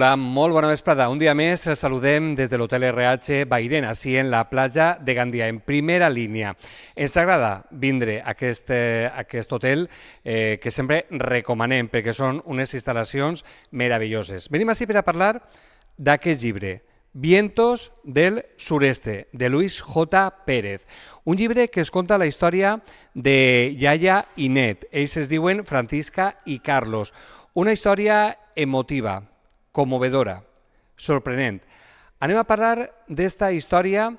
Hola, molt bona vesprada. Un dia més el saludem des de l'Hotel RH Bairén, així en la platja de Gandia, en primera línia. Ens agrada vindre a aquest, eh, a aquest hotel eh, que sempre recomanem perquè són unes instal·lacions meravelloses. Venim així per a parlar d'aquest llibre, Vientos del sureste, de Luis J. Pérez. Un llibre que es conta la història de Yaya i Net. Ells es diuen Francisca i Carlos. Una història emotiva, conmovedora, sorprenent. Anem a parlar d'esta història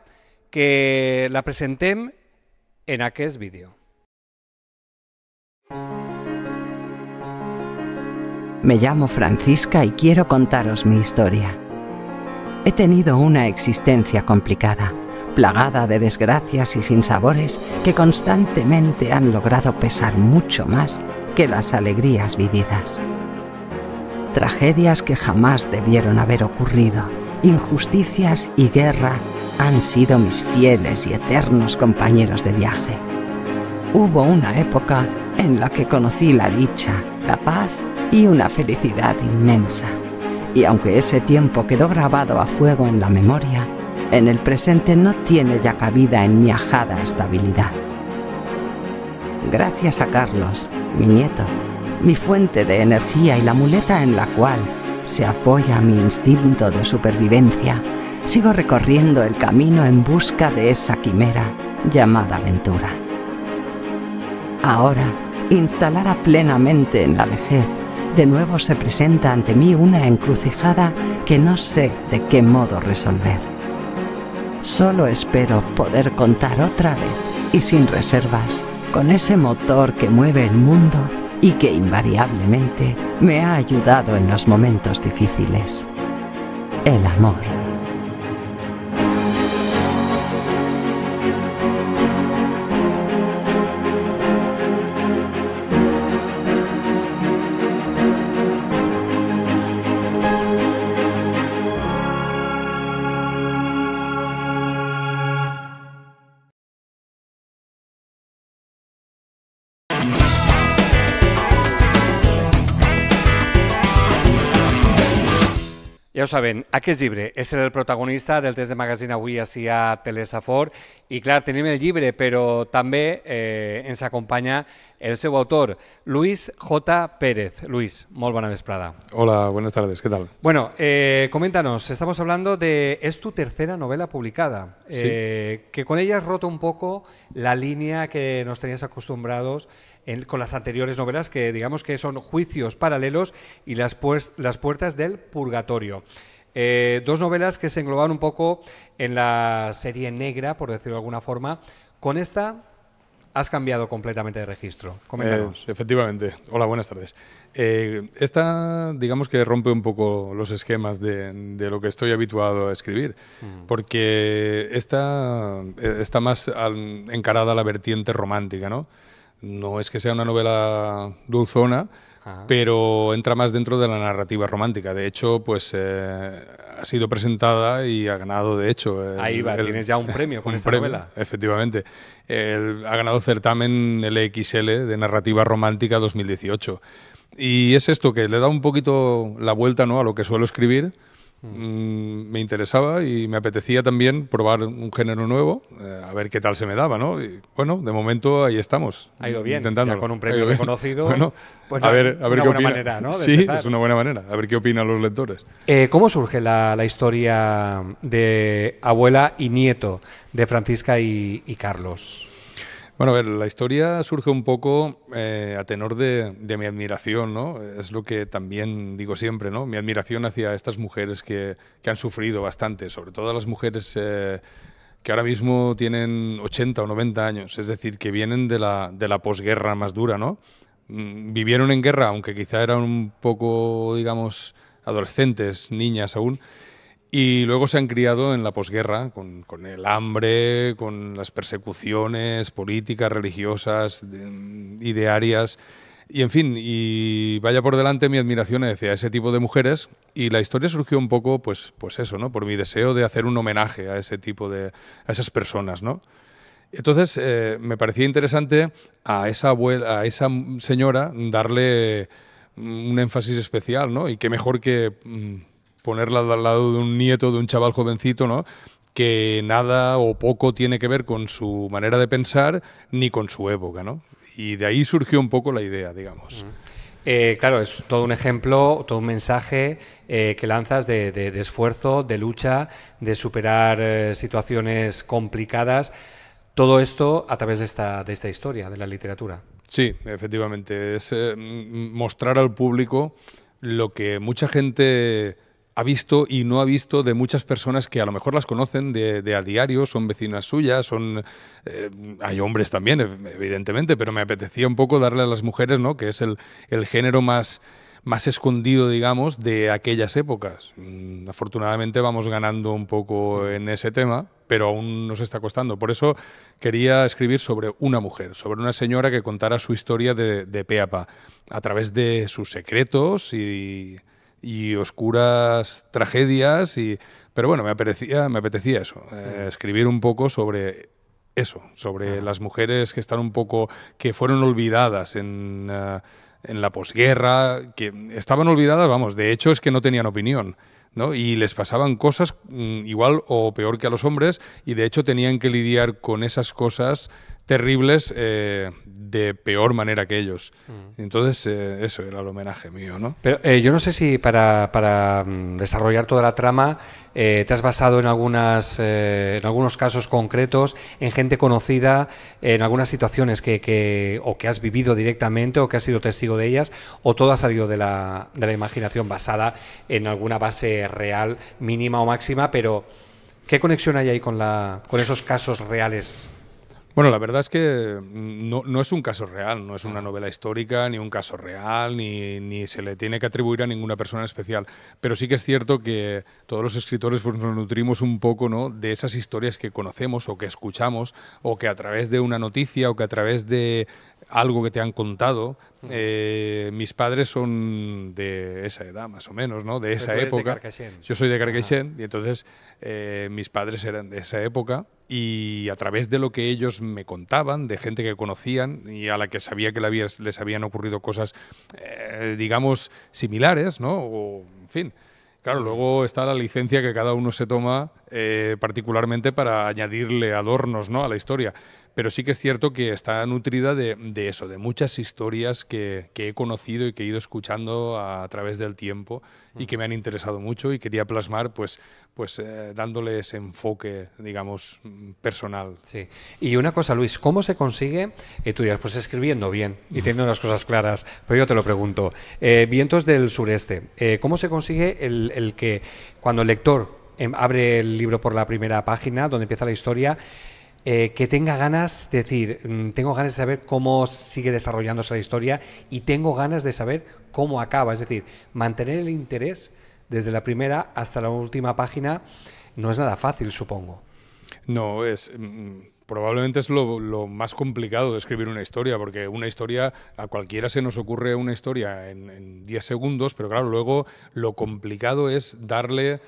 que la presentem en aquest vídeo. Me llamo Francisca y quiero contaros mi historia. He tenido una existencia complicada, plagada de desgracias y sinsabores que constantemente han logrado pesar mucho más que las alegrías vividas. Tragedias que jamás debieron haber ocurrido, injusticias y guerra han sido mis fieles y eternos compañeros de viaje. Hubo una época en la que conocí la dicha, la paz y una felicidad inmensa. Y aunque ese tiempo quedó grabado a fuego en la memoria, en el presente no tiene ya cabida en mi ajada estabilidad. Gracias a Carlos, mi nieto, mi fuente de energía y la muleta en la cual se apoya mi instinto de supervivencia, sigo recorriendo el camino en busca de esa quimera llamada aventura. Ahora, instalada plenamente en la vejez, de nuevo se presenta ante mí una encrucijada que no sé de qué modo resolver. Solo espero poder contar otra vez y sin reservas, con ese motor que mueve el mundo y que invariablemente me ha ayudado en los momentos difíciles. El amor. Ja ho saben, aquest llibre és el protagonista del test de magazine avui així a Telesafor i clar, tenim el llibre, però també eh, ens acompanya el seu autor, Luis J. Pérez. Luis, molt bona vesprada. Hola, buenas tardes, ¿qué tal? Bueno, eh, coméntanos, estamos hablando de, es tu tercera novela publicada, Sí. eh, que con ella has roto un poco la línea que nos tenías acostumbrados en- con las anteriores novelas, que digamos que son juicios paralelos y las, pues- las puertas del purgatorio. Eh, dos novelas que se engloban un poco en la serie negra, por decirlo de alguna forma. Con esta has cambiado completamente de registro. Coméntanos. Eh, efectivamente. Hola, buenas tardes. Eh, esta, digamos que rompe un poco los esquemas de, de lo que estoy habituado a escribir, porque esta está más al- encarada a la vertiente romántica, ¿no? No es que sea una novela dulzona, Ajá. pero entra más dentro de la narrativa romántica. De hecho, pues eh, ha sido presentada y ha ganado, de hecho. el- Ahí va, el- tienes ya un premio con un esta premio, novela. Efectivamente. El- ha ganado certamen LXL de Narrativa Romántica 2018. Y es esto que le da un poquito la vuelta ¿no? a lo que suelo escribir. Mm, me interesaba y me apetecía también probar un género nuevo, eh, a ver qué tal se me daba, ¿no? Y bueno, de momento ahí estamos. Ha ido bien, intentándolo. ya con un premio reconocido, Bueno, pues a ver, a ver una qué buena opina. manera, Sí, empezar. es una buena manera. A ver qué opinan los lectores. Eh, ¿Cómo surge la, la historia de abuela y nieto de Francisca y, y Carlos? Bueno, a ver, la historia surge un poco eh, a tenor de, de mi admiración, ¿no? Es lo que también digo siempre, ¿no? Mi admiración hacia estas mujeres que, que han sufrido bastante, sobre todo las mujeres eh, que ahora mismo tienen 80 o 90 años, es decir, que vienen de la, de la posguerra más dura, ¿no? Mm, Vivieron en guerra, aunque quizá eran un poco, digamos, adolescentes, niñas aún, y luego se han criado en la posguerra, con, con el hambre, con las persecuciones políticas, religiosas, de- idearias. Y en fin, y vaya por delante mi admiración hacia ese tipo de mujeres. Y la historia surgió un poco, pues, pues eso, ¿no? Por mi deseo de hacer un homenaje a ese tipo de. a esas personas, ¿no? Entonces, eh, me parecía interesante a esa, abuela, a esa señora darle un énfasis especial, ¿no? Y qué mejor que mm, ponerla al lado de un nieto, de un chaval jovencito, ¿no? que nada o poco tiene que ver con su manera de pensar ni con su época, ¿no? Y de ahí surgió un poco la idea, digamos. Eh, claro, es todo un ejemplo, todo un mensaje eh, que lanzas de, esfuerzo, de lucha, de superar eh, situaciones complicadas. Todo esto a través de esta, de esta historia, de la literatura. Sí, efectivamente. Es mostrar al público lo que mucha gente ha visto y no ha visto de muchas personas que a lo mejor las conocen de, a diario, son vecinas suyas, son eh, hay hombres también, evidentemente, pero me apetecía un poco darle a las mujeres, ¿no? que es el, el género más, más escondido, digamos, de aquellas épocas. Mm, afortunadamente vamos ganando un poco en ese tema, pero aún nos está costando. Por eso quería escribir sobre una mujer, sobre una señora que contara su historia de, de pe a pa, a través de sus secretos y y oscuras tragedias. Y, pero bueno, me apetecía, me apetecía eso, eh, escribir un poco sobre eso, sobre las mujeres que están un poco, que fueron olvidadas en, eh, en la posguerra, que estaban olvidadas, vamos, de hecho es que no tenían opinión. ¿No? Y les pasaban cosas mm, igual o peor que a los hombres y de hecho tenían que lidiar con esas cosas terribles eh, de peor manera que ellos. Mm. Entonces, eh, eso era el homenaje mío, ¿no? Pero eh, yo no sé si para, para mm, desarrollar toda la trama te has basado en, algunas, en algunos casos concretos, en gente conocida, en algunas situaciones que, que, o que has vivido directamente o que has sido testigo de ellas, o todo ha salido de la, de la imaginación basada en alguna base real, mínima o máxima, pero ¿qué conexión hay ahí con, la, con esos casos reales? Bueno, la verdad es que no, no, es un caso real, no es una novela histórica, ni un caso real, ni, ni, se le tiene que atribuir a ninguna persona especial. Pero sí que es cierto que todos los escritores pues, nos nutrimos un poco ¿no? de esas historias que conocemos o que escuchamos, o que a través de una noticia o que a través de algo que te han contado. Eh, mis padres son de esa edad, más o menos, ¿no? De esa época. Yo soy de Carcaixent y entonces eh, mis padres eran de esa época y a través de lo que ellos me contaban, de gente que conocían y a la que sabía que les habían ocurrido cosas, eh, digamos, similares, ¿no? O, en fin. Claro, luego está la licencia que cada uno se toma particularmente para añadirle adornos ¿no? a la historia pero sí que es cierto que está nutrida de, eso, de muchas historias que, he conocido y que he ido escuchando a, través del tiempo y que me han interesado mucho y quería plasmar pues, pues eh, dándole ese enfoque, digamos, personal. Sí. Y una cosa, Luis, ¿cómo se consigue, eh, tú dirás, pues escribiendo bien y teniendo las cosas claras, pero yo te lo pregunto, eh, vientos del sureste, ¿cómo se consigue el, el que cuando el lector abre el libro por la primera página, donde empieza la historia, eh, que tenga ganas de decir, mm, tengo ganas de saber cómo sigue desarrollándose la historia y tengo ganas de saber cómo acaba. Es decir, mantener el interés desde la primera hasta la última página no es nada fácil, supongo. No, es mm, probablemente es lo, más complicado de escribir una historia, porque una historia, a cualquiera se nos ocurre una historia en 10 segundos, pero claro, luego lo complicado es darle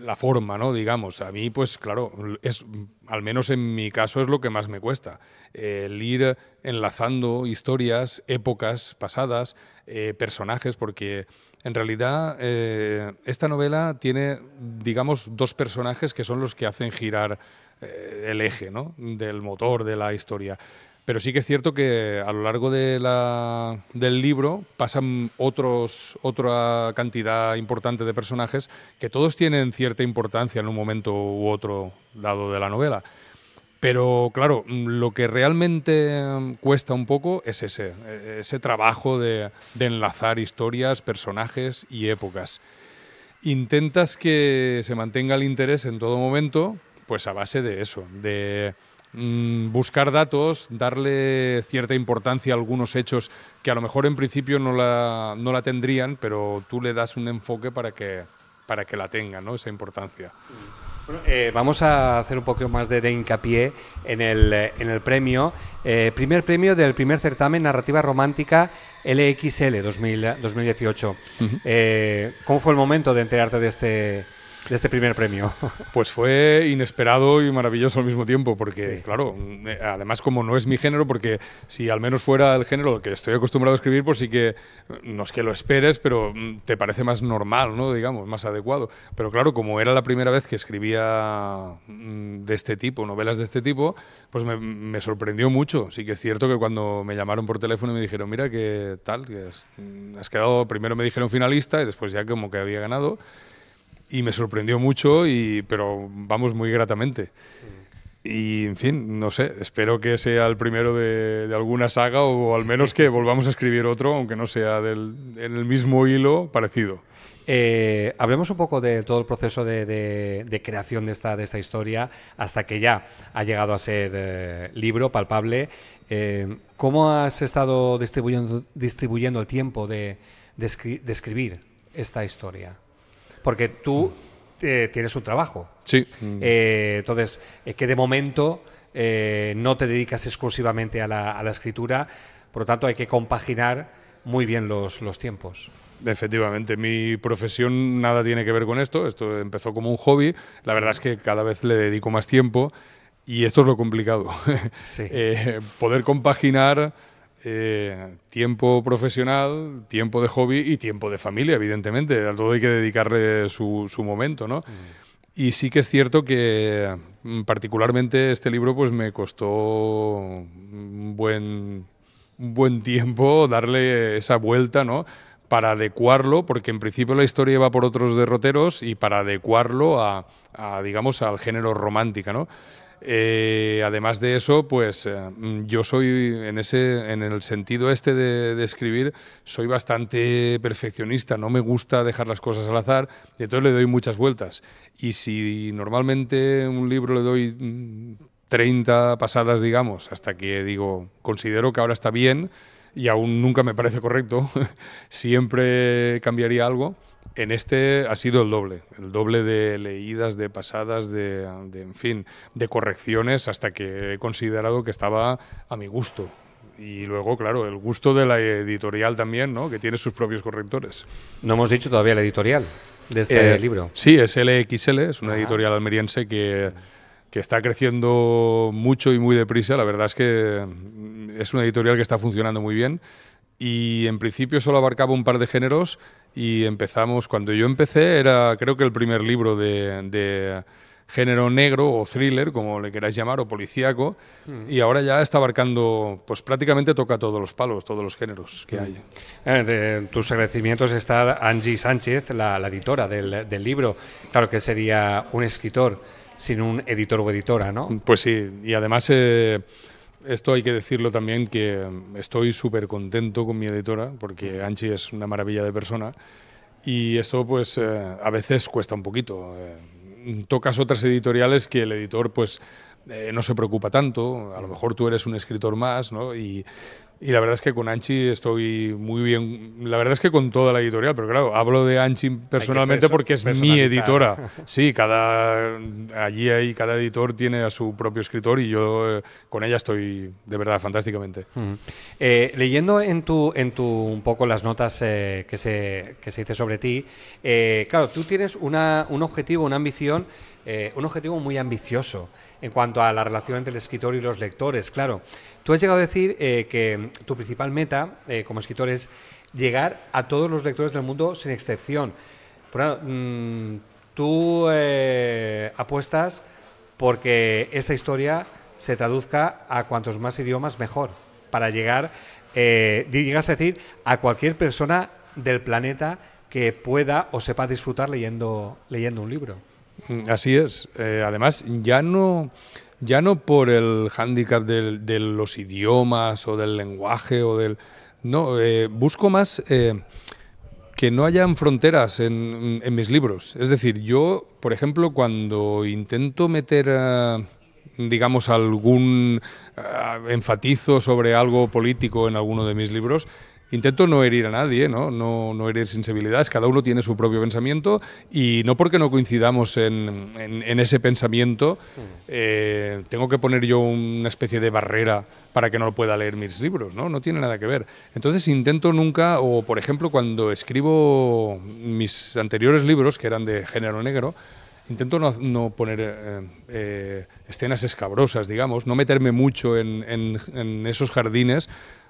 la forma, ¿no? Digamos, a mí, pues claro, es, al menos en mi caso es lo que más me cuesta, el ir enlazando historias, épocas pasadas, eh, personajes, porque en realidad eh, esta novela tiene, digamos, dos personajes que son los que hacen girar eh, el eje, ¿no? Del motor de la historia. Pero sí que es cierto que a lo largo de la, del libro pasan otros, otra cantidad importante de personajes que todos tienen cierta importancia en un momento u otro dado de la novela. Pero claro, lo que realmente cuesta un poco es ese, ese trabajo de, de enlazar historias, personajes y épocas. Intentas que se mantenga el interés en todo momento, pues a base de eso, de buscar datos, darle cierta importancia a algunos hechos que a lo mejor en principio no la, no la tendrían, pero tú le das un enfoque para que, para que la tengan, ¿no? esa importancia. Eh, vamos a hacer un poco más de, hincapié en el, en el premio. Eh, primer premio del primer certamen Narrativa Romántica LXL 2018. Eh, ¿Cómo fue el momento de enterarte de este, de este primer premio? Pues fue inesperado y maravilloso al mismo tiempo, porque, claro, eh, además como no es mi género, porque si al menos fuera el género al que estoy acostumbrado a escribir, pues sí que, no es que lo esperes, pero mm, te parece más normal, ¿no? Digamos, más adecuado. Pero claro, como era la primera vez que escribía mm, de este tipo, novelas de este tipo, pues me, me sorprendió mucho. Sí que es cierto que cuando me llamaron por teléfono y me dijeron, mira, que tal, que has, mm, has quedado, primero me dijeron finalista y después ya como que había ganado y me sorprendió mucho, y, pero vamos muy gratamente. Y en fin, no sé, espero que sea el primero de, alguna saga o al menos que volvamos a escribir otro, aunque no sea del, en el mismo hilo parecido. Eh, hablemos un poco de todo el proceso de, creación de esta, de esta historia hasta que ya ha llegado a ser eh, libro palpable. Eh, ¿Cómo has estado distribuyendo, distribuyendo el tiempo de, escribir esta historia? Porque tú eh, tienes un trabajo. Sí. Eh, entonces, eh, que de momento no te dedicas exclusivamente a la, escritura, por lo tanto hay que compaginar muy bien los, los tiempos. Efectivamente, mi profesión nada tiene que ver con esto, esto empezó como un hobby, la verdad es que cada vez le dedico más tiempo y esto es lo complicado, sí. poder compaginar eh, tiempo profesional, tiempo de hobby y tiempo de familia, evidentemente. A todo hay que dedicarle su, su momento, ¿no? Mm. Y sí que es cierto que mm, particularmente este libro pues me costó un buen, buen tiempo darle esa vuelta, ¿no? para adecuarlo, porque en principio la historia va por otros derroteros y para adecuarlo a, a digamos, al género romántica, ¿no? Eh, además de eso, pues eh, yo soy en ese, en el sentido este de, escribir, soy bastante perfeccionista. No me gusta dejar las cosas al azar, y entonces le doy muchas vueltas. Y si normalmente un libro le doy 30 mm, pasadas, digamos, hasta que digo considero que ahora está bien y aún nunca me parece correcto, siempre cambiaría algo en este ha sido el doble, el doble de leídas, de pasadas, de, en fin, de correcciones hasta que he considerado que estaba a mi gusto. Y luego, claro, el gusto de la editorial también, ¿no? que tiene sus propios correctores. No hemos dicho todavía la editorial de este eh, libro. Sí, es LXL, es una editorial almeriense que, que está creciendo mucho y muy deprisa. La verdad es que es una editorial que está funcionando muy bien y en principio solo abarcaba un par de géneros y empezamos, cuando yo empecé era creo que el primer libro de, género negro o thriller, como le queráis llamar, o policíaco, hmm. y ahora ya está abarcando, pues prácticamente toca todos los palos, todos los géneros que hmm. hay. Eh, de tus agradecimientos está Angie Sánchez, la, editora del, del, libro. Claro que sería un escritor sin un editor o editora, ¿no? Pues sí, y además... Eh, esto hay que decirlo también que estoy súper contento con mi editora porque Anchi es una maravilla de persona y esto pues eh, a veces cuesta un poquito. Eh, tocas otras editoriales que el editor pues eh, no se preocupa tanto, a lo mejor tú eres un escritor más, ¿no? Y y la verdad es que con Anchi estoy muy bien. La verdad es que con toda la editorial, pero claro, hablo de Anchi personalmente porque es mi editora. Sí, cada allí hay cada editor tiene a su propio escritor y yo eh, con ella estoy de verdad fantásticamente. Eh, leyendo en tu en tu un poco las notas eh, que se que se dice sobre ti, claro, tú tienes una, un objetivo, una ambición eh, un objetivo muy ambicioso en cuanto a la relación entre el escritor y los lectores. Claro, tú has llegado a decir eh, que tu principal meta eh, como escritor es llegar a todos los lectores del mundo sin excepción. Mm, tú apuestas porque esta historia se traduzca a cuantos más idiomas mejor, para llegar, digas a decir, a cualquier persona del planeta que pueda o sepa disfrutar leyendo un libro. Mm, así es. Eh, además, ya no, ya no por el hándicap de los idiomas o del lenguaje o del... No, eh, busco más eh, que no hayan fronteras en, mis libros. Es decir, yo, por ejemplo, cuando intento meter... digamos, algún enfatizo sobre algo político en alguno de mis libros, intento no herir a nadie, ¿no? No, no herir sensibilidades, cada uno tiene su propio pensamiento y no porque no coincidamos en, en, ese pensamiento, eh, tengo que poner yo una especie de barrera para que no pueda leer mis libros, ¿no? No tiene nada que ver. Entonces intento nunca, o por ejemplo cuando escribo mis anteriores libros, que eran de género negro, intento no, no poner eh, eh, escenas escabrosas, digamos, no meterme mucho en, en, esos jardines,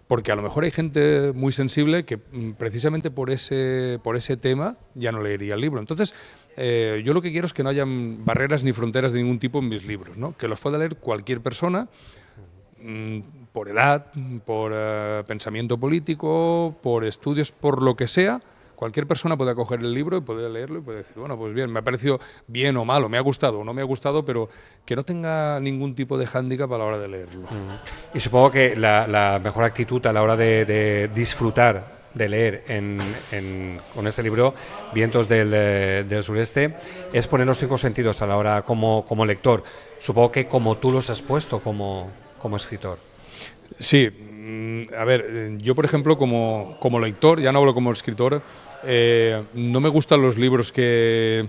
porque a lo mejor hay gente muy sensible que mm, precisamente por ese, por ese tema ya no leería el libro. Entonces, eh, yo lo que quiero es que no hayan barreras ni fronteras de ningún tipo en mis libros, ¿no? que los pueda leer cualquier persona mm, por edad, por pensamiento político, por estudios, por lo que sea, cualquier persona puede coger el libro y puede leerlo y puede decir, bueno, pues bien, me ha parecido bien o malo, me ha gustado o no me ha gustado, pero que no tenga ningún tipo de hándicap a la hora de leerlo. Y supongo que la, mejor actitud a la hora de, disfrutar de leer con este libro, Vientos eh, del, Sureste, es poner los cinco sentidos a la hora como, como lector. Supongo que como tú los has puesto como, como escritor. Sí, mm, a ver, eh, yo por ejemplo como, como lector, ya no hablo como escritor, eh, no me gustan los libros que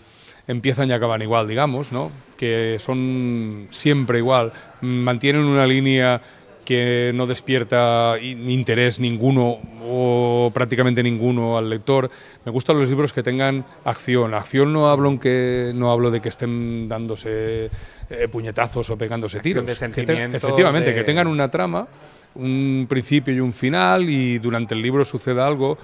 empiezan y acaban igual, digamos, ¿no? que son siempre igual, mantienen una línea que no despierta interés ninguno o prácticamente ninguno al lector. Me gustan los libros que tengan acción. Acción no hablo, que, no hablo de que estén dándose eh, puñetazos o pegándose tiros. efectivamente, que tengan una trama, un principio y un final y durante el libro suceda algo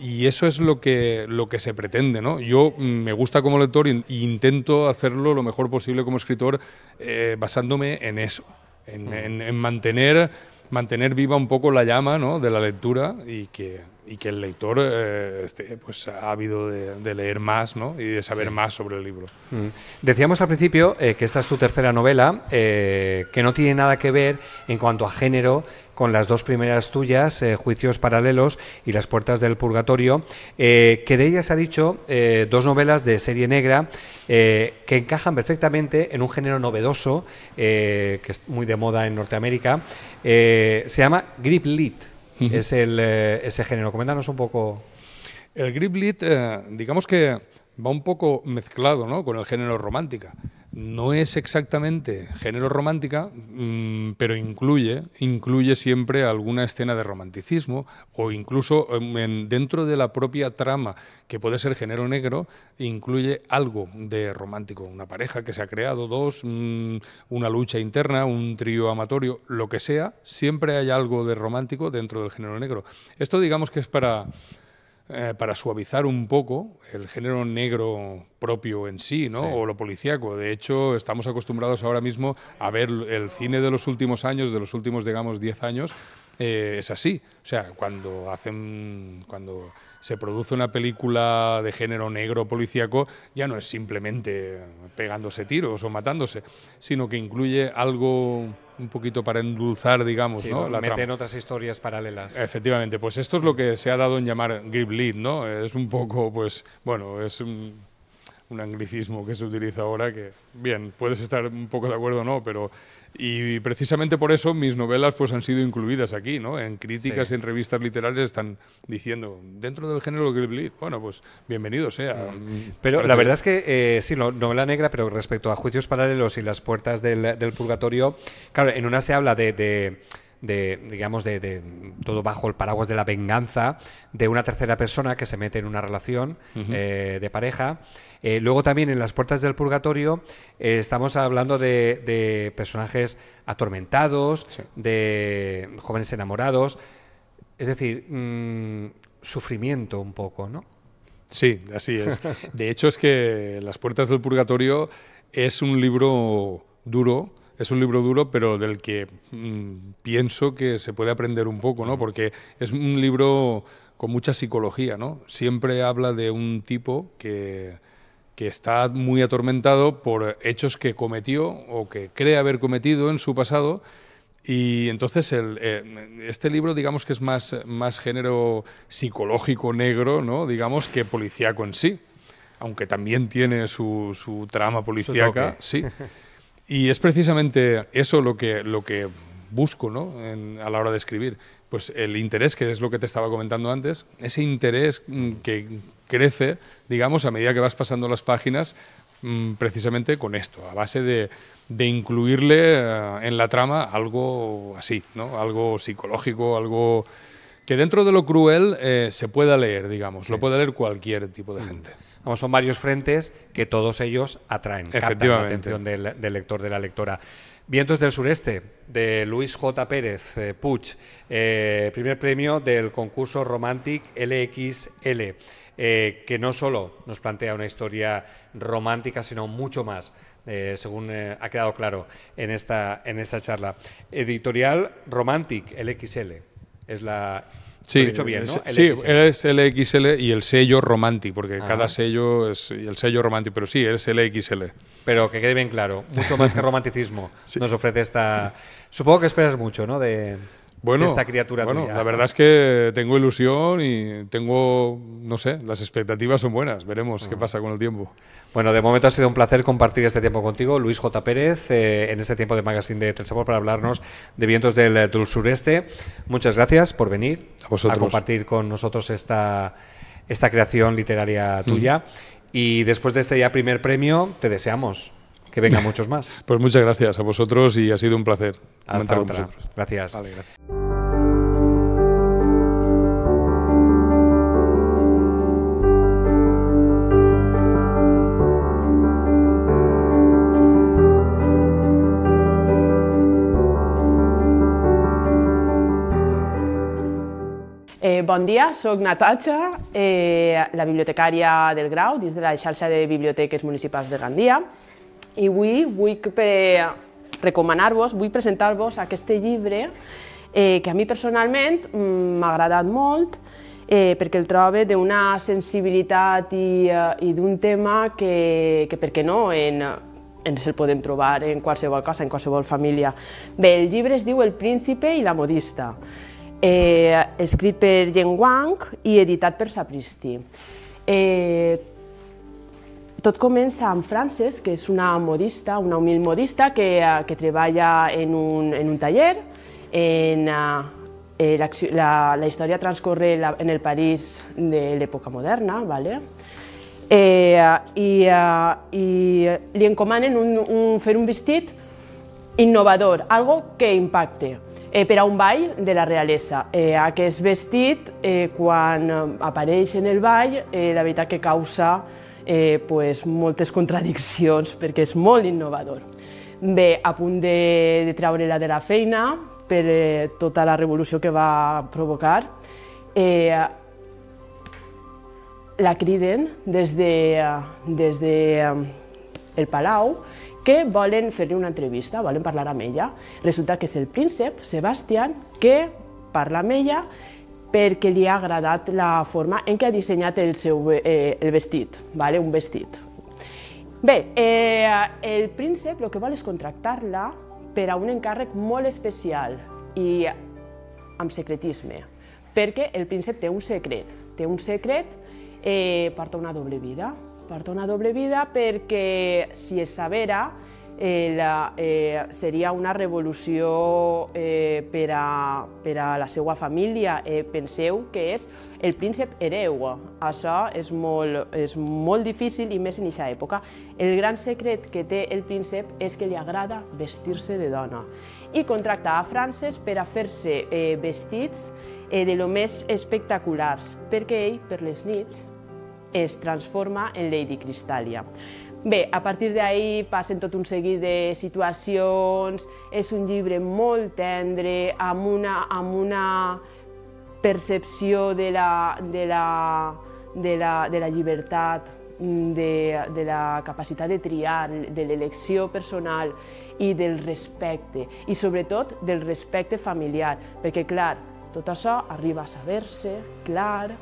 y eso es lo que, lo que se pretende. ¿no? Yo mm, me gusta como lector e intento hacerlo lo mejor posible como escritor eh, basándome en eso, en, en, mantener, mantener viva un poco la llama ¿no? de la lectura y que, y que el lector eh, este, pues, ha habido de, leer más ¿no? y de saber más sobre el libro. Mm. Decíamos al principio eh, que esta es tu tercera novela, eh, que no tiene nada que ver en cuanto a género con las dos primeras tuyas, Juicios Paralelos y Las Puertas del Purgatorio, que de ellas ha dicho dos novelas de serie negra que encajan perfectamente en un género novedoso que es muy de moda en Norteamérica. se llama Grip Lit es el, eh, ese género. Coméntanos un poco. El grip eh, digamos que va un poco mezclado ¿no? con el género romántica. No es exactamente género romántica, mm, pero incluye, incluye siempre alguna escena de romanticismo o incluso em, dentro de la propia trama, que puede ser género negro, incluye algo de romántico. Una pareja que se ha creado, dos, mm, una lucha interna, un trío amatorio, lo que sea, siempre hay algo de romántico dentro del género negro. Esto digamos que es para eh, para suavizar un poco el género negro propio en sí, ¿no? O lo policíaco. De hecho, estamos acostumbrados ahora mismo a ver el cine de los últimos años, de los últimos, digamos, 10 años, eh, es así. O sea, cuando hacen, cuando se produce una película de género negro policíaco, ya no es simplemente pegándose tiros o matándose, sino que incluye algo un poquito para endulzar, digamos, ¿no? La meten otras historias paralelas. Efectivamente, pues esto es lo que se ha dado en llamar grip lead, ¿no? Es un poco, pues, bueno, es un, un anglicismo que se utiliza ahora que, bien, puedes estar un poco de acuerdo o no, pero... Y precisamente por eso mis novelas pues han sido incluidas aquí, ¿no? En críticas, en revistas literarias están diciendo, dentro del género Grip bueno, pues bienvenido sea. Mm. Pero la verdad es que, eh, sí, novela negra, pero respecto a Juicios Paralelos y las puertas del, del purgatorio, claro, en una se habla de de, digamos, de, todo bajo el paraguas de la venganza de una tercera persona que se mete en una relación eh, de pareja. Eh, luego también en las puertas del purgatorio eh, estamos hablando de, personajes atormentados, de jóvenes enamorados, es decir, mm, sufrimiento un poco, ¿no? Sí, así es. De hecho es que Las puertas del purgatorio es un libro duro, es un libro duro, pero del que mm, pienso que se puede aprender un poco, ¿no? Porque es un libro con mucha psicología, ¿no? Siempre habla de un tipo que, que está muy atormentado por hechos que cometió o que cree haber cometido en su pasado. Y entonces el, eh, este libro, digamos que es más, más género psicológico negro, ¿no? digamos, que policíaco en sí, aunque también tiene su, su trama policíaca, sí. Y es precisamente eso lo que, lo que busco ¿no? a la hora de escribir, pues el interés, que es lo que te estaba comentando antes, ese interés mm, que crece, digamos, a medida que vas pasando las páginas, mm, precisamente con esto, a base de, incluirle eh, en la trama algo así, ¿no? algo psicológico, algo que dentro de lo cruel eh, se pueda leer, digamos, lo puede leer cualquier tipo de mm. gente. Vamos, son varios frentes que todos ellos atraen, la atención del, del lector, de la lectora. Vientos del Sureste, de Luis J. Pérez eh, Puch, eh, primer premio del concurso Romantic LXL, eh, que no solo nos plantea una historia romántica, sino mucho más, según ha quedado claro en esta, en esta charla. Editorial Romantic LXL es la Sí, dicho bien, ¿no? sí, es LXL y el sello Romantic, porque cada sello es el sello Romantic, pero sí, es LXL. Pero que quede bien claro, mucho más que romanticismo nos ofrece esta... Supongo que esperas mucho, ¿no? De, bueno, esta criatura bueno, La verdad es que tengo ilusión y tengo, no sé, las expectativas son buenas. Veremos qué pasa con el tiempo. Bueno, de momento ha sido un placer compartir este tiempo contigo, Luis J. Pérez, eh, en este tiempo de Magazine de Telsabor para hablarnos de vientos del, sureste. Muchas gracias por venir a, compartir con nosotros esta, esta creación literaria tuya. Y después de este ya primer premio, te deseamos que vengan muchos más. Pues muchas gracias a vosotros y ha sido un placer. Hasta otra. Gracias. gracias. Eh, bon dia, sóc Natatxa, eh, la bibliotecària del Grau, dins de la xarxa de biblioteques municipals de Gandia, i avui vull recomanar-vos, vull presentar-vos aquest llibre eh, que a mi personalment mm, m'ha agradat molt eh, perquè el trobo d'una sensibilitat i, eh, i d'un tema que, que, per què no, en, ens el podem trobar en qualsevol cosa, en qualsevol família. Bé, el llibre es diu El príncipe i la modista, eh, escrit per Yen Wang i editat per Sapristi. Eh, tot comença amb Frances, que és una modista, una humil modista que, eh, que treballa en un, en un taller. En, eh, la, la, la història transcorre la, en el París de l'època moderna, ¿vale? eh, i, eh, i li encomanen un, un, fer un vestit innovador, algo que impacte eh, per a un ball de la realesa. Eh, aquest vestit, eh, quan apareix en el ball, eh, la veritat que causa eh, pues, moltes contradiccions perquè és molt innovador. Bé, a punt de, de treure-la de la feina per eh, tota la revolució que va provocar, eh, la criden des de, des de el Palau que volen fer-li una entrevista, volen parlar amb ella. Resulta que és el príncep Sebastián que parla amb ella perquè li ha agradat la forma en què ha dissenyat el seu eh, el vestit, vale? un vestit. Bé, eh, el príncep el que vol és contractar-la per a un encàrrec molt especial i amb secretisme, perquè el príncep té un secret, té un secret, eh, porta una doble vida, porta una doble vida perquè si es sabera eh, la, eh, seria una revolució eh, per, a, per a la seva família. Eh, penseu que és el príncep hereu. Això és molt, és molt difícil i més en aquesta època. El gran secret que té el príncep és que li agrada vestir-se de dona i contracta a Frances per a fer-se eh, vestits eh, de lo més espectaculars, perquè ell, per les nits, es transforma en Lady Cristallia. Bé, a partir d'ahir passen tot un seguit de situacions, és un llibre molt tendre, amb una, amb una percepció de la, de la, de la, de la llibertat, de, de la capacitat de triar, de l'elecció personal i del respecte, i sobretot del respecte familiar, perquè, clar, tot això arriba a saber-se, clar,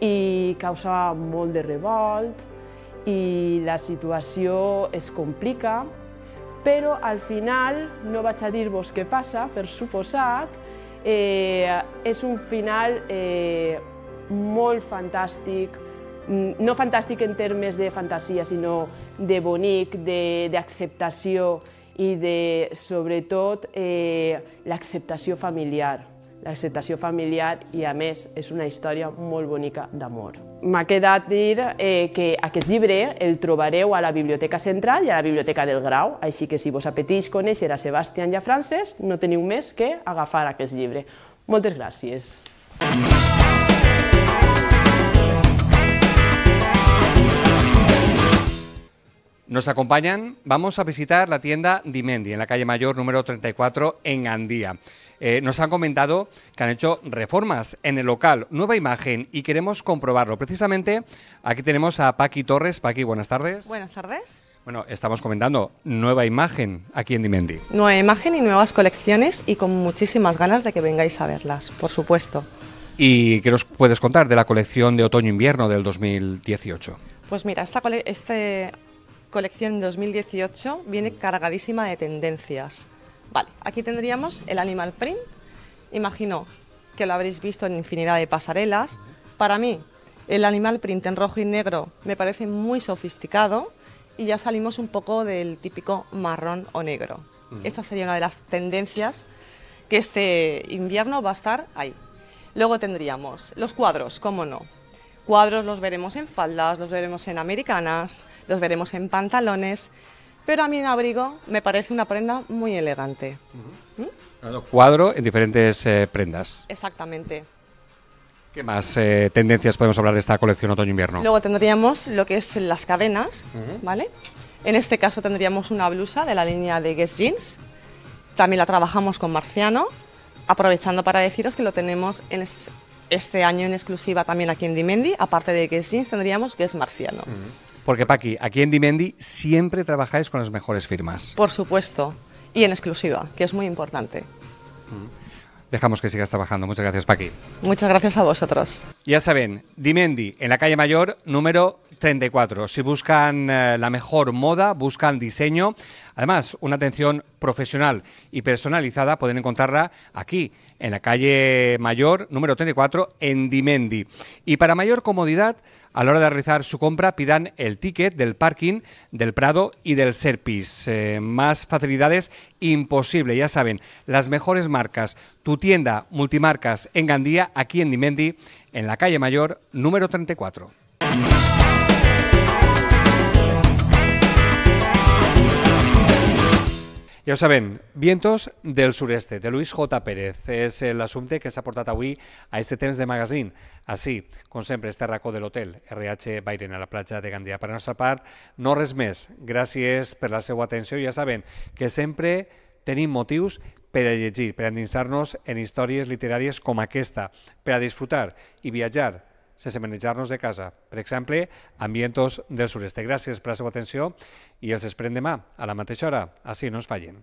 i causa molt de revolt, i la situació es complica, però al final, no vaig a dir-vos què passa, per suposat, eh, és un final eh, molt fantàstic, mm, no fantàstic en termes de fantasia, sinó de bonic, d'acceptació i de, sobretot, eh, l'acceptació familiar l'acceptació familiar i, a més, és una història molt bonica d'amor. M'ha quedat dir eh, que aquest llibre el trobareu a la Biblioteca Central i a la Biblioteca del Grau, així que si vos apeteix conèixer a Sebastián i a Frances, no teniu més que agafar aquest llibre. Moltes gràcies. Nos acompañan, vamos a visitar la tienda Dimendi en la calle Mayor número 34 en Andía. Eh, nos han comentado que han hecho reformas en el local, nueva imagen y queremos comprobarlo. Precisamente aquí tenemos a Paqui Torres. Paqui, buenas tardes. Buenas tardes. Bueno, estamos comentando nueva imagen aquí en Dimendi. Nueva imagen y nuevas colecciones y con muchísimas ganas de que vengáis a verlas, por supuesto. ¿Y qué nos puedes contar de la colección de otoño-invierno del 2018? Pues mira, esta este colección 2018 viene cargadísima de tendencias. Vale, aquí tendríamos el animal print. Imagino que lo habréis visto en infinidad de pasarelas. Para mí, el animal print en rojo y negro me parece muy sofisticado y ya salimos un poco del típico marrón o negro. Esta sería una de las tendencias que este invierno va a estar ahí. Luego tendríamos los cuadros, cómo no. Cuadros los veremos en faldas, los veremos en americanas, los veremos en pantalones, pero a mí en abrigo me parece una prenda muy elegante. ¿Mm? Cuadro en diferentes eh, prendas. Exactamente. ¿Qué más eh, tendencias podemos hablar de esta colección otoño-invierno? Luego tendríamos lo que es las cadenas, ¿vale? En este caso tendríamos una blusa de la línea de Guess Jeans. También la trabajamos con Marciano, aprovechando para deciros que lo tenemos en este año en exclusiva también aquí en Dimendi. Aparte de Guess Jeans tendríamos Guess Marciano. Porque Paqui, aquí en Dimendi siempre trabajáis con las mejores firmas. Por supuesto, y en exclusiva, que es muy importante. Dejamos que sigas trabajando. Muchas gracias, Paqui. Muchas gracias a vosotros. Ya saben, Dimendi, en la calle Mayor, número 34. Si buscan eh, la mejor moda, buscan diseño, además una atención profesional y personalizada, pueden encontrarla aquí, en la calle Mayor, número 34, en Dimendi. Y para mayor comodidad, a la hora de realizar su compra, pidan el ticket del parking del Prado y del Serpis. Eh, más facilidades imposible, ya saben, las mejores marcas. Tu tienda multimarcas en Gandía, aquí en Dimendi, en la calle Mayor, número 34. Ja ho saben, Vientos del sureste, de Luis J. Pérez. És l'assumpte que s'ha portat avui a este temps de magazine. Així, com sempre, este racó de l'hotel RH Bairen a la platja de Gandia. Per la nostra part, no res més. Gràcies per la seva atenció. Ja saben que sempre tenim motius per a llegir, per a endinsar-nos en històries literàries com aquesta, per a disfrutar i viatjar sense manejar-nos de casa. Per exemple, Ambientos del Sureste. Gràcies per la seva atenció i els esperem demà, a la mateixa hora. Així no ens fallen.